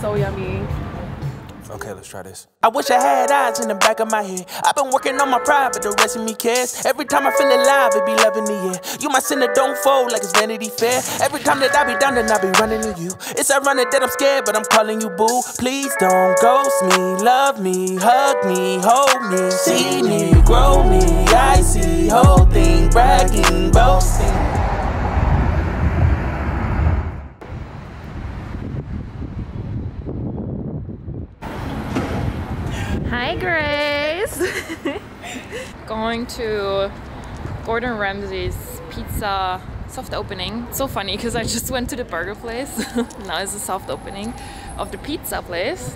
So yummy. Okay, let's try this. I wish I had eyes in the back of my head. I've been working on my pride, but the rest of me cares. Every time I feel alive, it be loving the air. You my sinner, don't fold like it's Vanity Fair. Every time that I be down, then I be running to you. It's ironic that I'm scared, but I'm calling you boo. Please don't ghost me, love me, hug me, hold me, see me, grow me. I see whole thing, bragging, boasting. Hi, Grace. Going to Gordon Ramsay's pizza soft opening. So funny because I just went to the burger place. now it's the soft opening of the pizza place.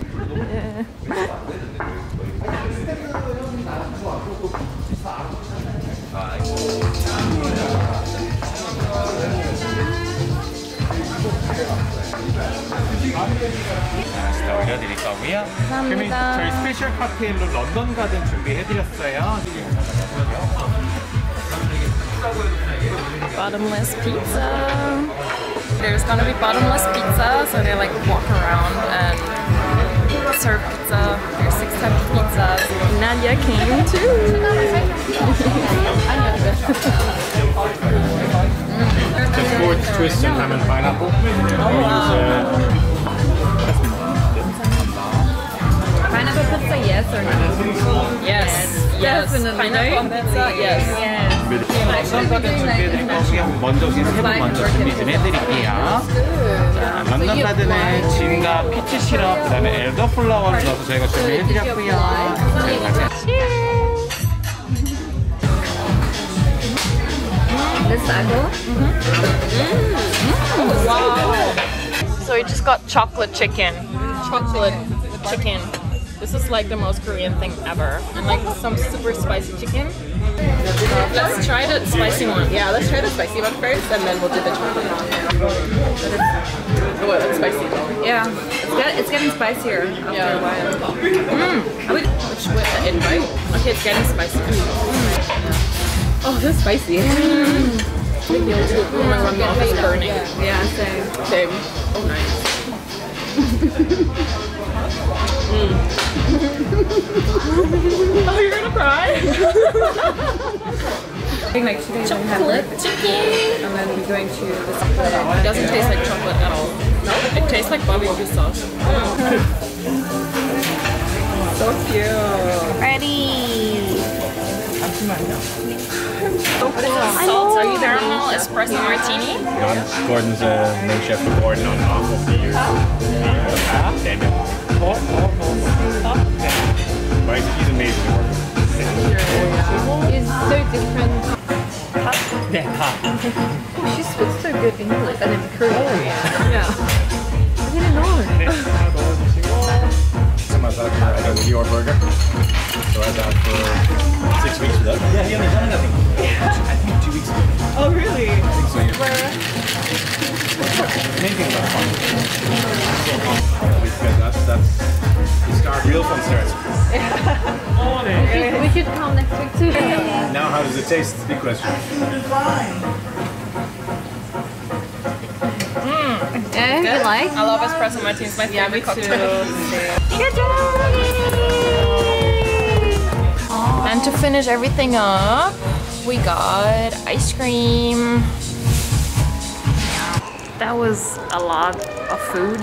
다 올려드릴 거고요. 그러면 저희 스페셜 칵테일로 런던 가든 준비해드렸어요. bottomless pizza. There's gonna be bottomless pizza, so they like walk around and serve pizza. There's six types of pizzas. Nadia came too. The fourth twist and lemon pineapple. Pineapple pizza, yes or no? yes, yes. Definitely. Pineapple pizza, yes. 런던 가든 준비해드릴 거고요. 먼저 세분 먼저 준비 좀 해드릴게요. 자, 런던 가든은 진과 피치 시럽, 그다음에 엘더 플라워를 넣어서 저희가 준비해드렸고요. 저희가 같이 So we just got chocolate chicken. Chocolate chicken. This is like the most Korean thing ever. And like some super spicy chicken. Let's try the spicy one. Yeah, let's try the spicy one first, and then we'll do the chocolate. Oh, wait, that's spicy. Yeah, it's, get, it's getting spicier after Yeah. a while. Mm. I would, with the invite. Okay, it's getting spicier. Oh, that's spicy. Oh my god, mouth is burning. Yeah, same. Same. Oh, nice. oh, you're gonna cry? like today we have Chocolate chicken. and then we're going to this It doesn't taste like chocolate at all. No? It tastes like barbecue sauce. so cute. Ready. Salt caramel espresso martini. Gordon's uh, main chef for Gordon on off of the he's amazing so different. Yeah. She speaks so good English and in Korean. Yeah. I didn't know. Some of your burger. So I that for six weeks with. Yeah, he only done nothing. Taste? It's a big question. Yeah, you like? I love espresso martini. It's my favorite cocktail. And to finish everything up, we got ice cream. That was a lot of food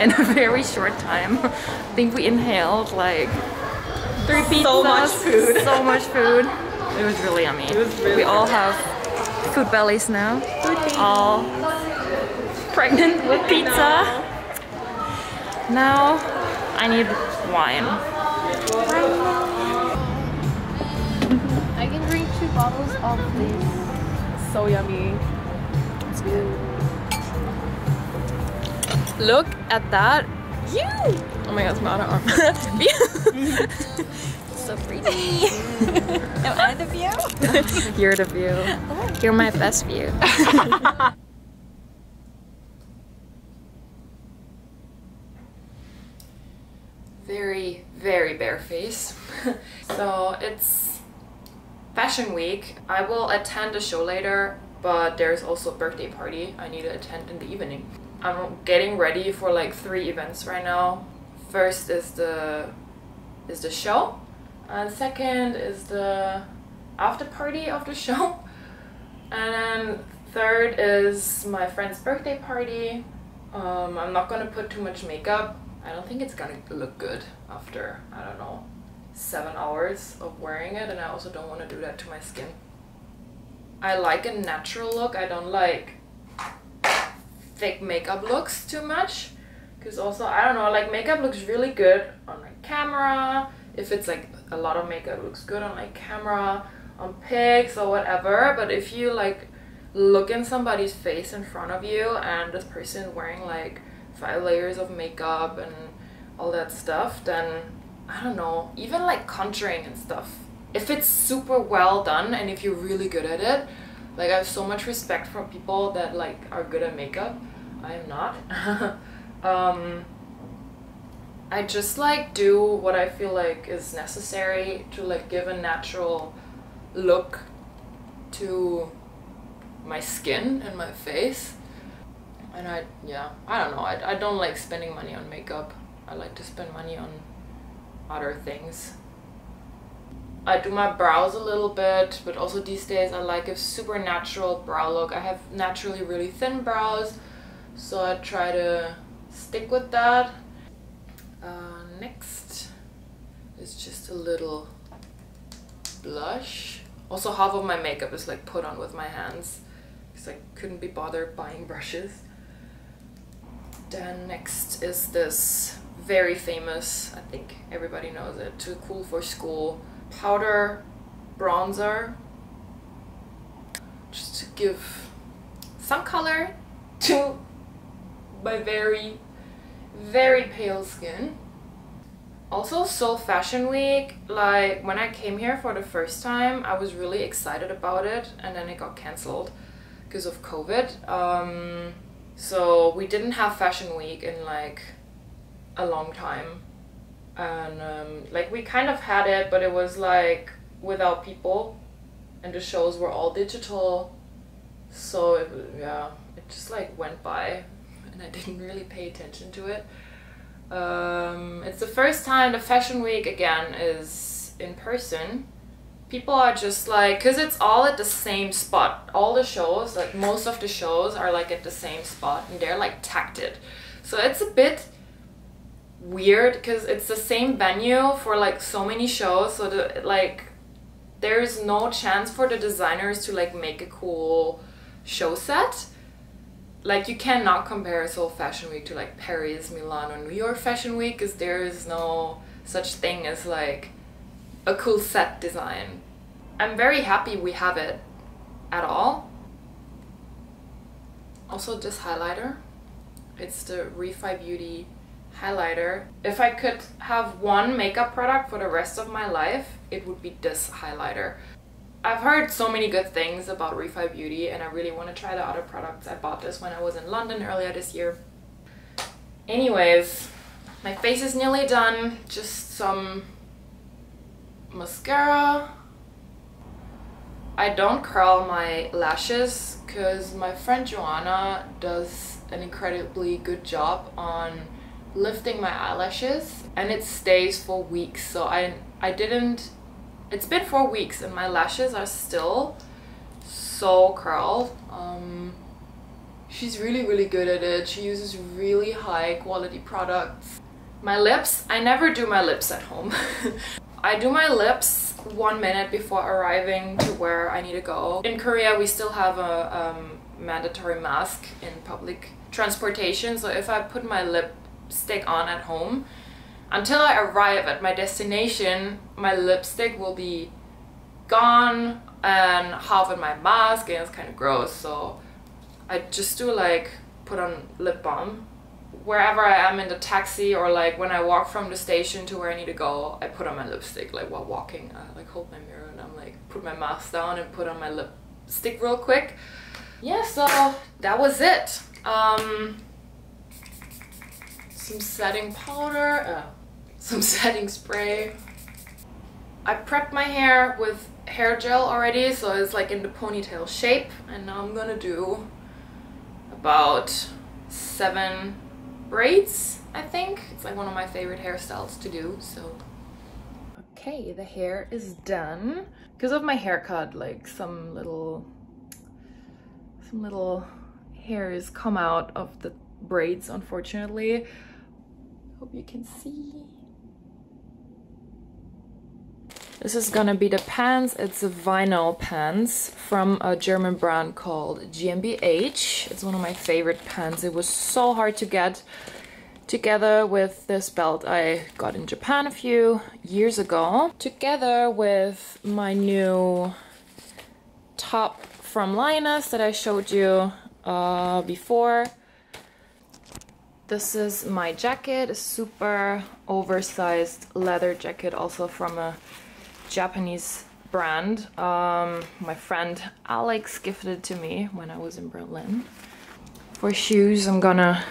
in a very short time. I think we inhaled like three pizzas. So much food. So much food. It was really yummy. we all have food bellies now. All pregnant with pizza. Now I need wine. I can drink two bottles of this. So yummy. It's good. Look at that view! Oh my god, it's my arm. So pretty. Am I the view? You're the view. Oh. You're my best view. very, very bare face. so it's fashion week. I will attend a show later, but there's also a birthday party I need to attend in the evening. I'm getting ready for like three events right now. First is the is the show, and second is the after party of the show, and then third is my friend's birthday party. Um, I'm not gonna put too much makeup. I don't think it's gonna look good after I don't know seven hours of wearing it, and I also don't want to do that to my skin. I like a natural look. I don't like thick makeup looks too much because also I don't know like makeup looks really good on like camera if it's like a lot of makeup looks good on like camera on pics or whatever but if you like look in somebody's face in front of you and this person wearing like five layers of makeup and all that stuff then I don't know even like contouring and stuff if it's super well done and if you're really good at it like I have so much respect for people that like are good at makeup I am not. um, I just like do what I feel like is necessary to like give a natural look to my skin and my face. And I, yeah, I don't know. I, I don't like spending money on makeup. I like to spend money on other things. I do my brows a little bit, but also these days I like a super natural brow look. I have naturally really thin brows so I try to stick with that. Next is just a little blush. Also half of my makeup is like put on with my hands because I couldn't be bothered buying brushes. Then next is this very famous, I think everybody knows it, Too Cool for School powder bronzer just to give some color to my very, very pale skin. Also, Seoul Fashion Week, like when I came here for the first time, I was really excited about it and then it got cancelled because of COVID. Um, so we didn't have Fashion Week in like a long time. And um, like we kind of had it, but it was like without people and the shows were all digital. So it, yeah, it just like went by and I didn't really pay attention to it. Um, it's the first time the Fashion Week again is in person. People are just like, because it's all at the same spot. All the shows, like most of the shows, are like at the same spot and they're like tacked it. So it's a bit weird because it's the same venue for like so many shows. So the like, there's no chance for the designers to like make a cool show set like you cannot compare Seoul Fashion Week to like Paris, Milan, or New York Fashion Week because there is no such thing as like a cool set design. I'm very happy we have it at all. Also this highlighter. It's the Refy Beauty highlighter. If I could have one makeup product for the rest of my life, it would be this highlighter. I've heard so many good things about Refy Beauty and I really want to try the other products. I bought this when I was in London earlier this year. Anyways, my face is nearly done. Just some mascara. I don't curl my lashes because my friend Joanna does an incredibly good job on lifting my eyelashes and it stays for weeks so I I didn't it's been four weeks and my lashes are still so curled. Um, she's really, really good at it. She uses really high quality products. My lips, I never do my lips at home. I do my lips one minute before arriving to where I need to go. In Korea, we still have a um, mandatory mask in public transportation. So if I put my lipstick on at home, until I arrive at my destination, my lipstick will be gone and half in my mask and it's kind of gross. So I just do like put on lip balm. Wherever I am in the taxi or like when I walk from the station to where I need to go, I put on my lipstick like while walking. I like hold my mirror and I'm like put my mask down and put on my lipstick real quick. Yeah, so that was it. Um, some setting powder. Uh, some setting spray. I prepped my hair with hair gel already, so it's like in the ponytail shape. And now I'm gonna do about seven braids, I think. It's like one of my favorite hairstyles to do, so. Okay, the hair is done. Because of my haircut, like some little, some little hairs come out of the braids, unfortunately. Hope you can see. This is gonna be the pants. It's a vinyl pants from a German brand called GmbH. It's one of my favorite pants. It was so hard to get together with this belt I got in Japan a few years ago. Together with my new top from Lioness that I showed you uh, before. This is my jacket, a super oversized leather jacket also from a Japanese brand. Um, my friend Alex gifted it to me when I was in Berlin. For shoes, I'm gonna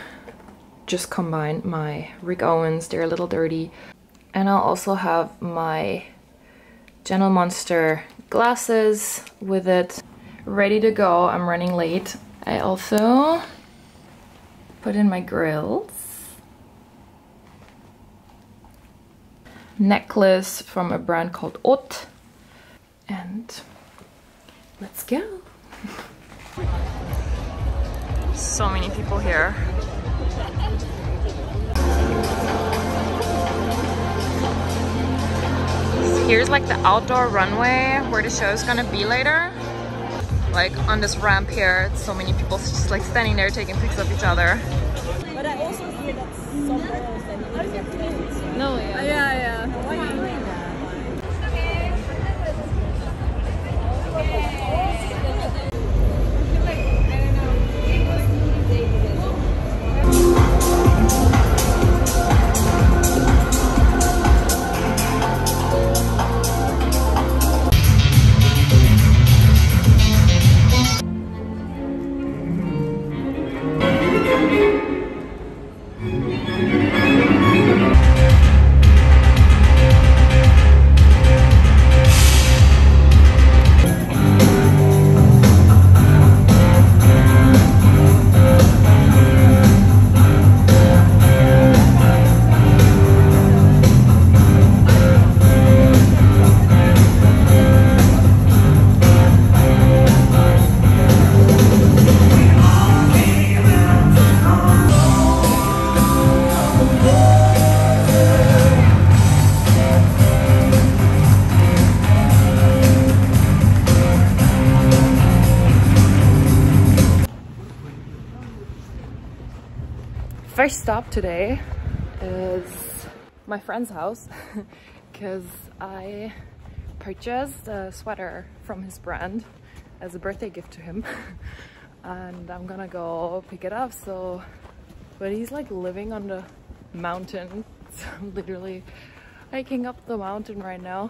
just combine my Rick Owens, they're a little dirty. And I'll also have my Gentle Monster glasses with it ready to go. I'm running late. I also put in my grills. Necklace from a brand called Haute. And let's go. so many people here. Here's like the outdoor runway where the show is gonna be later. Like on this ramp here, so many people just like standing there taking pics of each other. But I also hear that somewhere else that No, yeah. Yeah, yeah. First stop today is my friend's house because I purchased a sweater from his brand as a birthday gift to him. And I'm gonna go pick it up. So but he's like living on the mountain so I'm literally hiking up the mountain right now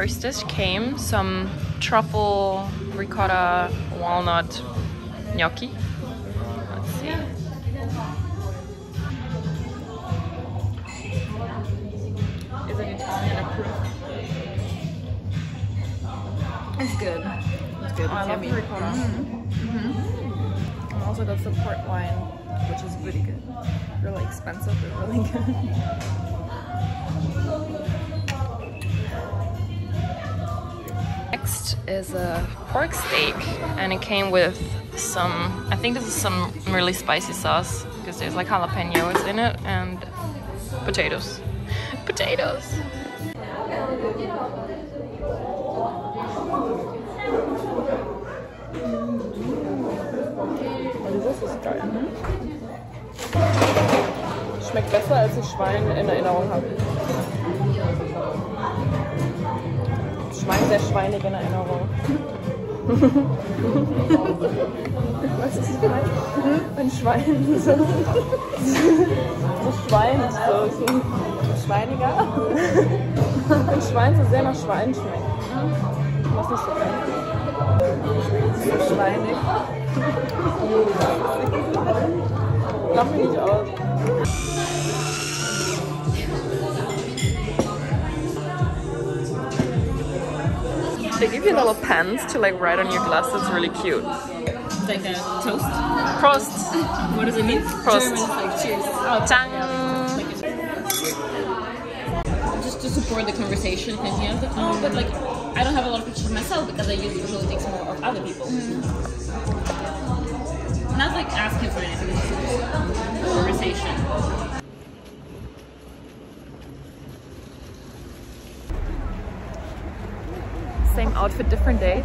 first dish came some truffle ricotta walnut gnocchi. Let's see. Is it Italian approved? It's good. It's good. Oh, I It's love yummy. the ricotta. Mm-hmm. Mm-hmm. And also got some port wine, which is really good. Really expensive, but really good. Next is a pork steak, and it came with some. I think this is some really spicy sauce because there's like jalapenos in it and potatoes. Potatoes. Das ist geil. Schmeckt besser, als ich Schwein in Erinnerung habe. Schwein sehr schweinig in Erinnerung. was ich meine? Ein Schwein so, so Schwein, so, so schweiniger. Ein Schwein so sehr nach Schwein schmeckt. Was nicht so. So schweinig. Lach mich nicht aus. Give you little pens to like write on your glass. That's really cute. Like a toast. Prost. What does it mean? Prost. German like cheers. Oh, Tang. just to support the conversation because you have to, oh, but like I don't have a lot of pictures of myself because I usually take more of other people. Mm. Not like asking for anything, outfit, different day.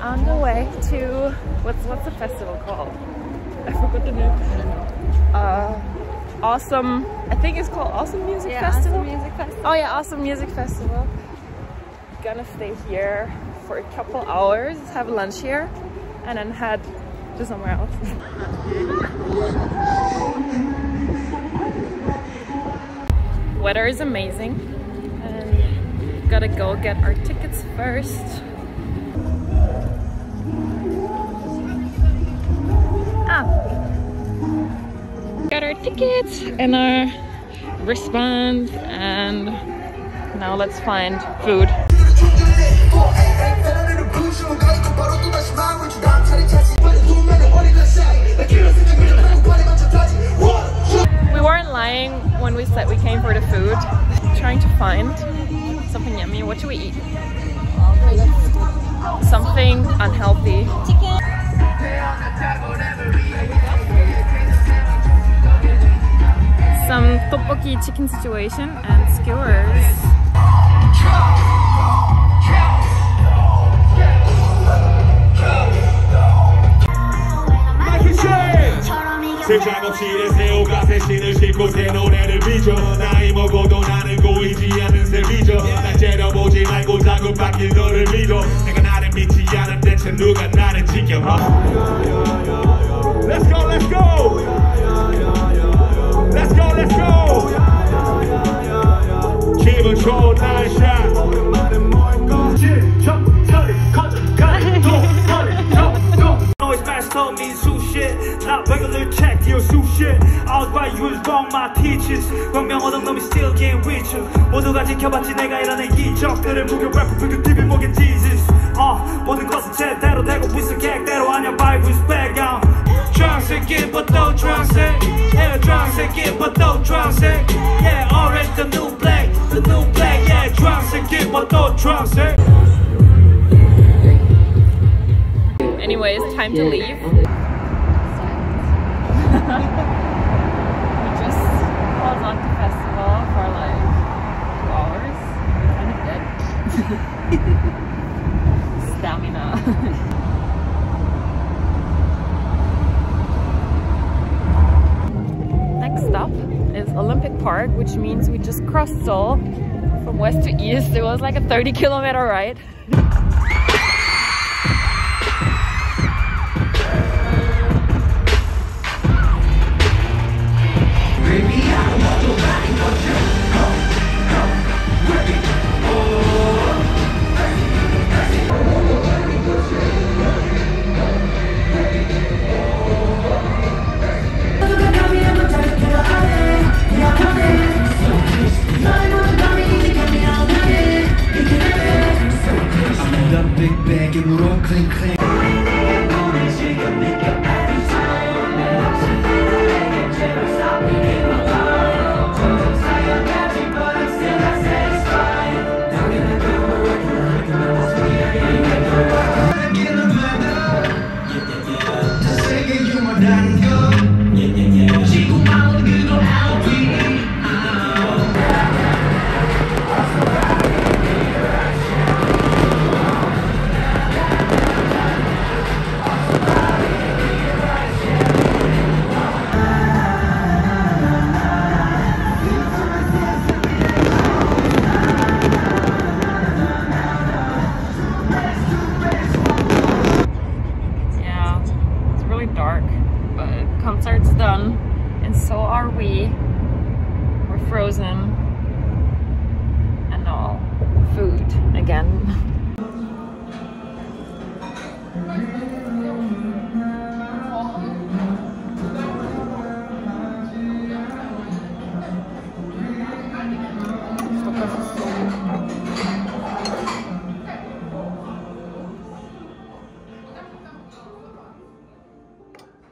On the way to what's what's the festival called? I forgot the name. Uh, awesome. I think it's called Awesome Music Festival. Awesome Music Festival. Oh yeah, Awesome Music Festival. Gonna stay here for a couple hours, have lunch here, and then head to somewhere else. Weather is amazing, gotta go get our tickets first. Ah, got our tickets and our wristbands, and now let's find food. We weren't lying when we said we came for the food. Trying to find yummy. What should we eat? Something unhealthy. Some tteokbokki chicken situation and skewers. 세상 없이 새 바뀔 너를 믿어. 내가 나를 믿지 않은 대체 누가 나를 지켜 Let's wrong my teachers 광명하던 놈이 still get richer 모두가 지켜봤지 내가 이뤄낸 기적들을 무게 래퍼 그그 TV 목에 Jesus 어 모든 것은 제대로 되고 있어 계획대로 아냐 by respect uh. drunk 새끼 but no drunk 새끼 yeah drunk 새끼 but no drunk 새끼 yeah orange the new black the new black yeah drunk 새끼 but no drunk 새끼 Anyway, it's time to leave. Stamina. Next stop is Olympic Park, which means we just crossed Seoul from west to east. It was like a 30 kilometer ride. big bag and we're clean clean.